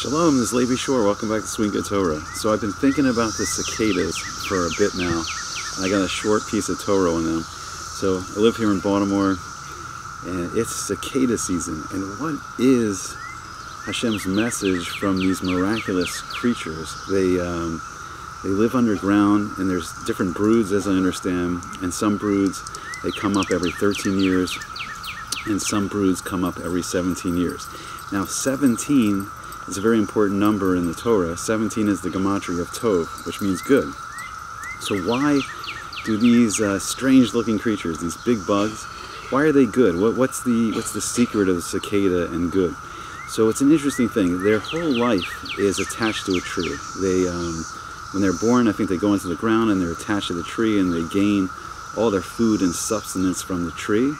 Shalom, this is Levi Shore. Welcome back to Good Torah. So I've been thinking about the cicadas for a bit now, and I got a short piece of Torah on them. So I live here in Baltimore, and it's cicada season. And what is Hashem's message from these miraculous creatures? They um, they live underground, and there's different broods, as I understand. And some broods they come up every 13 years, and some broods come up every 17 years. Now 17 is a very important number in the Torah. 17 is the gematria of Tov, which means good. So why do these uh, strange-looking creatures, these big bugs, why are they good? What, what's the what's the secret of the cicada and good? So it's an interesting thing. Their whole life is attached to a tree. They, um, when they're born, I think they go into the ground and they're attached to the tree and they gain all their food and sustenance from the tree.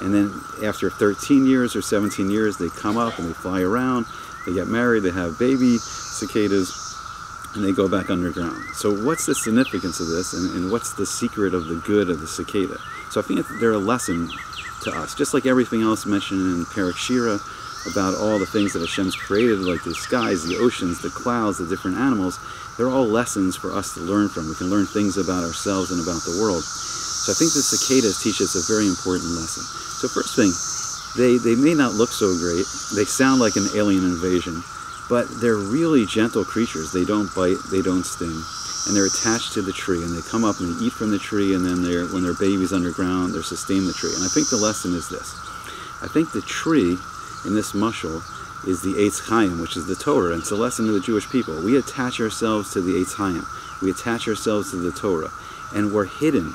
And then after 13 years or 17 years, they come up and they fly around they get married, they have baby cicadas, and they go back underground. So what's the significance of this, and, and what's the secret of the good of the cicada? So I think they're a lesson to us, just like everything else mentioned in Perek about all the things that Hashem's created, like the skies, the oceans, the clouds, the different animals. They're all lessons for us to learn from. We can learn things about ourselves and about the world. So I think the cicadas teach us a very important lesson. So first thing, they, they may not look so great. They sound like an alien invasion, but they're really gentle creatures. They don't bite, they don't sting, and they're attached to the tree, and they come up and they eat from the tree, and then they're, when they're babies underground, they sustain the tree. And I think the lesson is this. I think the tree in this mushal is the Eitz Chaim, which is the Torah. And it's a lesson to the Jewish people. We attach ourselves to the Eitz Chaim. We attach ourselves to the Torah. And we're hidden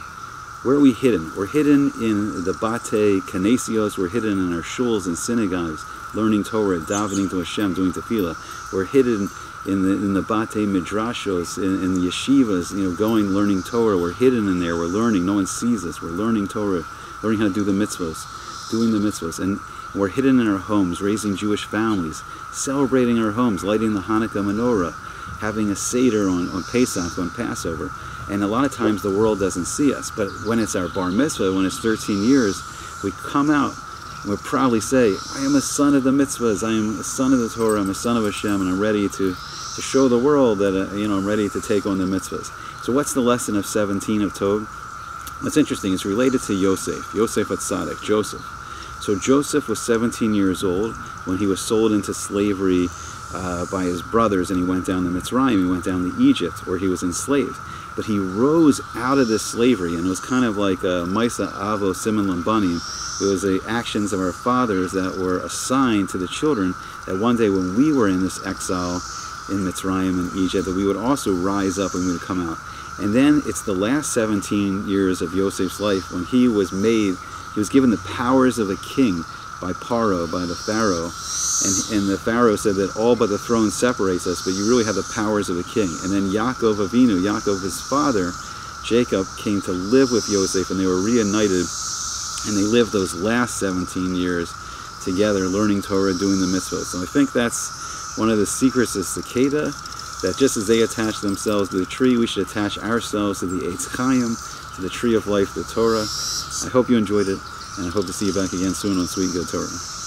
where are we hidden? We're hidden in the Bate Kanesios, we're hidden in our shuls and synagogues, learning Torah, davening to Hashem, doing tefillah. We're hidden in the in the Bate Midrashos, in, in the yeshivas, you know, going, learning Torah. We're hidden in there, we're learning, no one sees us. We're learning Torah, learning how to do the mitzvahs, doing the mitzvahs. And we're hidden in our homes, raising Jewish families, celebrating our homes, lighting the Hanukkah menorah, having a Seder on, on Pesach, on Passover. And a lot of times the world doesn't see us. But when it's our bar mitzvah, when it's 13 years, we come out and we proudly say, I am a son of the mitzvahs, I am a son of the Torah, I'm a son of Hashem, and I'm ready to, to show the world that uh, you know I'm ready to take on the mitzvahs. So what's the lesson of 17 of Tov? What's interesting is related to Yosef, Yosef HaTzadik, Joseph. So Joseph was 17 years old when he was sold into slavery uh, by his brothers and he went down to Mitzrayim, he went down to Egypt where he was enslaved but he rose out of this slavery, and it was kind of like a Maisa Avo Siman Labanim. It was the actions of our fathers that were assigned to the children that one day when we were in this exile in Mitzrayim and Egypt, that we would also rise up and we would come out. And then it's the last 17 years of Yosef's life when he was made, he was given the powers of a king by Paro, by the Pharaoh, and, and the Pharaoh said that all but the throne separates us, but you really have the powers of a king. And then Yaakov Avinu, Yaakov, his father, Jacob, came to live with Yosef, and they were reunited, and they lived those last 17 years together, learning Torah, doing the mitzvot. So I think that's one of the secrets of cicada, that just as they attach themselves to the tree, we should attach ourselves to the Eitz Chaim, to the tree of life, the Torah. I hope you enjoyed it, and I hope to see you back again soon on Sweet Good Torah.